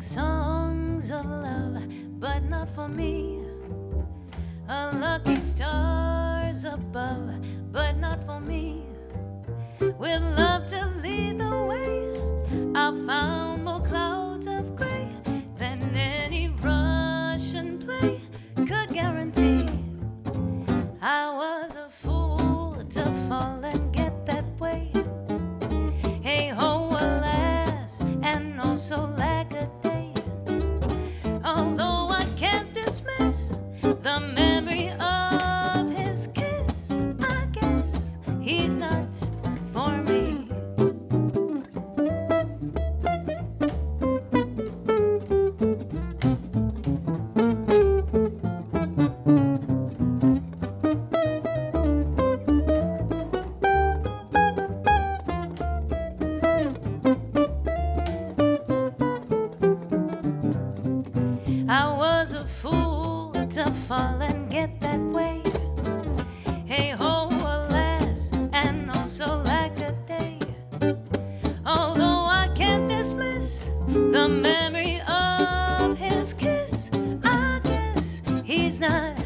songs of love, but not for me. Unlucky stars above, but not for me. With love. I was a fool to fall and get that way. Hey ho, alas, and also lack a day. Although I can't dismiss the memory of his kiss, I guess he's not.